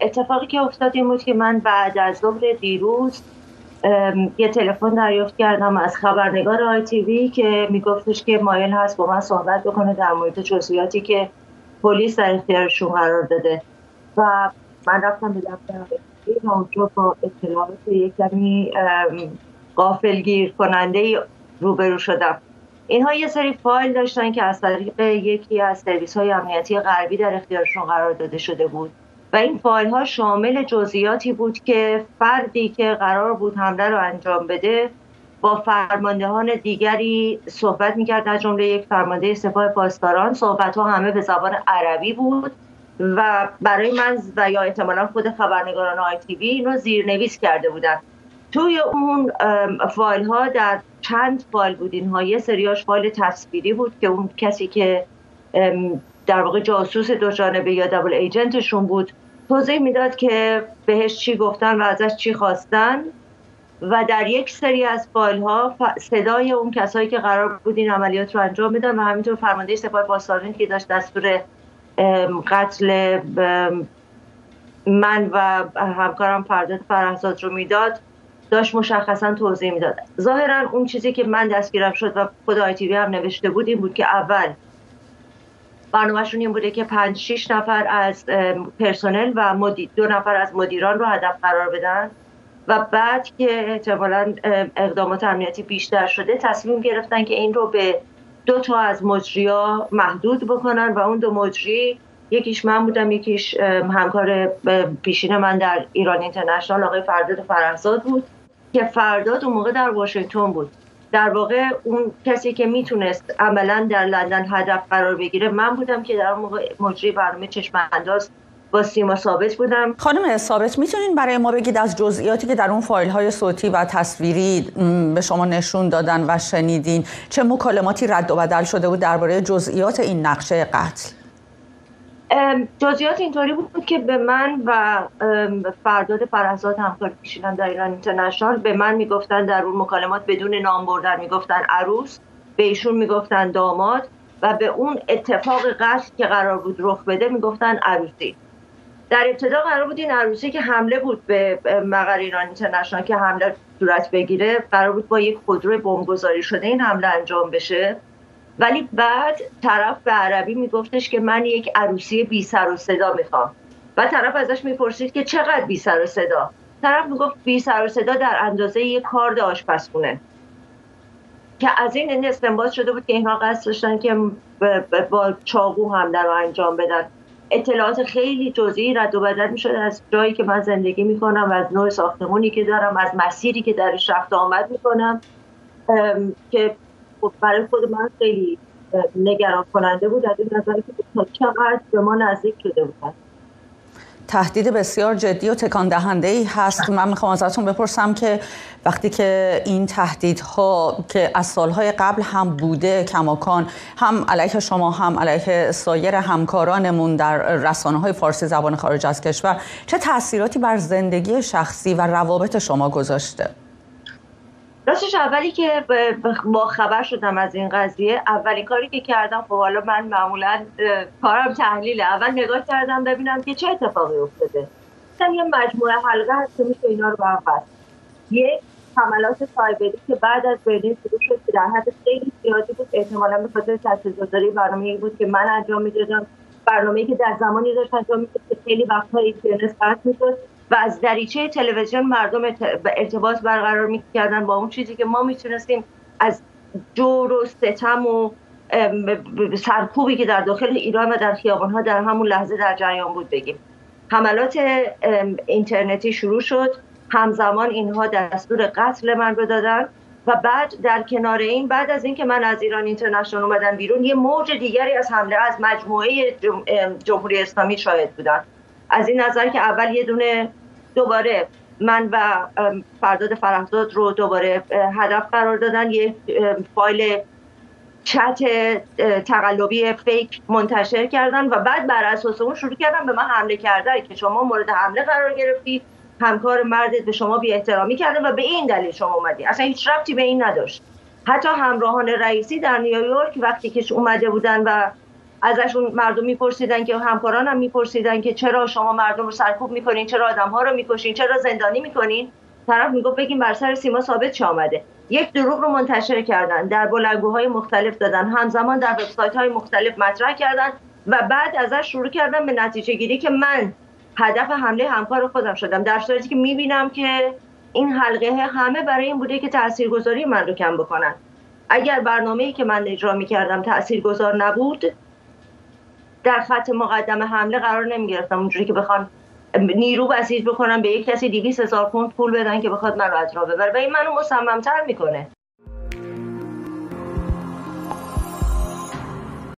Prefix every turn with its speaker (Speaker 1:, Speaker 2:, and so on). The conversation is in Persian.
Speaker 1: اتفاقی که افتاد این بود که من بعد از ظهر دیروز یه تلفن دریافت کردم از خبرنگار آی تی وی که میگفتش که مایل هست با من صحبت بکنه در مورد جزئیاتی که پلیس در اختیارشون قرار داده. و من رفتم به دفتر و اونجا با اطلاعات یک کمی قافلگیر کننده روبرو شدم. اینها یه سری فایل داشتن که از طریق یکی از سرویس های امنیتی غربی در اختیارشون قرار داده شده بود. و این فایل ها شامل جزئیاتی بود که فردی که قرار بود حمله رو انجام بده با فرماندهان دیگری صحبت می‌کرد. در جمله یک فرمانده سپاه پاسداران. صحبت ها همه به زبان عربی بود و برای من و یا احتمالا خود خبرنگاران آی تی وی اینو زیرنویس کرده بودن. توی اون فایل ها در چند فایل بود اینها. یه سریاش فایل تصویری بود که اون کسی که در واقع جاسوس دو جانبه یا دبل ایجنتشون بود توضیح می‌داد که بهش چی گفتن و ازش چی خواستن و در یک سری از فایل ها صدای اون کسایی که قرار بود این عملیات رو انجام بدن و همینطور فرمانده سپاه پاسداران که داشت دستور قتل من و همکارم فرداد فرهزاد رو می‌داد داشت مشخصا توضیح می‌داد. ظاهرا اون چیزی که من دستگیرم شد و خود آی هم نوشته بود این بود که اول برنامهشون این بوده که پنج شیش نفر از پرسنل و دو نفر از مدیران رو هدف قرار بدن و بعد که احتمالا اقدامات امنیتی بیشتر شده تصمیم گرفتن که این رو به دو تا از مجریا محدود بکنن و اون دو مجری یکیش من بودم یکیش همکار پیشین من در ایران اینترنشنال آقای فرداد فرهزاد بود که فرداد اون موقع در واشنگتن بود. در واقع اون کسی که می‌تونست عملا در لندن هدف قرار بگیره من بودم که در موقع مجری برنامه چشم انداز با سیما ثابت بودم.
Speaker 2: خانم ثابت می‌تونین برای ما بگید از جزئیاتی که در اون فایل های صوتی و تصویری به شما نشون دادن و شنیدین چه مکالماتی رد و بدل شده بود درباره جزئیات این نقشه قتل؟
Speaker 1: جزئیات اینطوری بود که به من و فرداد فرهزاد همکار پیشینم در ایران اینترنشنال به من می‌گفتن در اون مکالمات بدون نام بردن می‌گفتن عروس به ایشون می‌گفتن داماد و به اون اتفاق قصد که قرار بود رخ بده می‌گفتن عروسی. در ابتدا قرار بود این عروسی که حمله بود به مقر ایران اینترنشنال که حمله صورت بگیره قرار بود با یک خودرو بمبگذاری شده این حمله انجام بشه. ولی بعد طرف به عربی میگفتش که من یک عروسی بی سر و صدا می‌خوام. و طرف ازش می‌پرسید که چقدر بی سر و صدا؟ طرف می‌گفت بی سر و صدا در اندازه یک کارد آشپزخونه. که از این استنباط شده بود که اینها قصد داشتن که با چاقو هم در رو انجام بدن. اطلاعات خیلی جزئی رد و بدل می‌شد از جایی که من زندگی می‌کنم از نوع ساختمونی که دارم از مسیری که درش رفت آمد می‌کنم که خب برای خود من خیلی نگران کننده بود. از این نظری که تا چقدر به ما نزدیک شده بودن
Speaker 2: تهدید بسیار جدی و تکان دهنده ای هست. من می‌خوام ازتون بپرسم که وقتی که این تهدیدها که از سالهای قبل هم بوده کماکان هم علیه شما هم علیه سایر همکارانمون در رسانه های فارسی زبان خارج از کشور چه تاثیراتی بر زندگی شخصی و روابط شما گذاشته؟
Speaker 1: راستش اولی که با خبر شدم از این قضیه اولین کاری که کردم خب حالا من معمولا کارم تحلیله. اول نگاه کردم ببینم که چه اتفاقی افتاده. مثلا یه مجموعه حلقه هست که میشه اینا رو برم یک حملات سایبری که بعد از برلین شروع شد که در حد خیلی زیادی بود. احتمالا به خاطر تاثیرگذاری برنامه بود که من انجام می‌دادم. برنامه‌ای که در زمانی داشت انجام می‌داد که خیلی وقتها اینترنت قطع می‌شد. و از دریچه تلویزیون مردم ارتباط برقرار می‌کردن با اون چیزی که ما می‌تونستیم از جور و ستم و سرکوبی که در داخل ایران و در خیابانها در همون لحظه در جریان بود بگیم. حملات اینترنتی شروع شد. همزمان اینها دستور قتل من رو دادن و بعد در کنار این بعد از اینکه من از ایران اینترنشنال اومدم بیرون یه موج دیگری از حمله از مجموعه جمهوری اسلامی شاهد بودن. از این نظر که اول یه دونه دوباره من و فرداد فرهزاد رو دوباره هدف قرار دادن. یه فایل چت تقلبی فیک منتشر کردن و بعد بر اساس اون شروع کردن به من حمله کرده که شما مورد حمله قرار گرفتی. همکار مردت به شما بی احترامی کرده و به این دلیل شما اومدی. اصلا هیچ ربطی به این نداشت. حتی همراهان رئیسی در نیویورک وقتی که اومده بودن و ازشون مردم میپرسیدن که همکارانم میپرسیدن که چرا شما مردم رو سرکوب می‌کنین؟ چرا آدم ها رو می‌کشین؟ چرا زندانی می‌کنین؟ طرف می‌گفت بگیم بر سر سیما ثابت چه آمده. یک دروغ رو منتشر کردن در بلنگوهای مختلف دادن همزمان در وبسایت های مختلف مطرح کردن و بعد ازش شروع کردن به نتیجه گیری که من هدف حمله همکار خودم شدم. در صورتی که می‌بینم که این حلقه همه برای این بوده که تاثیرگذاری من رو کم بکنن. اگر برنامه‌ای که من اجرا می‌کردم تاثیرگذار نبود در خط مقدم حمله قرار نمی گرفتم اونجوری که بخوان نیرو بسیج بکنم به یک کسی 200 هزار پوند پول بدن که بخواد من رو از راه ببره. و این منو مصممتر می‌کنه.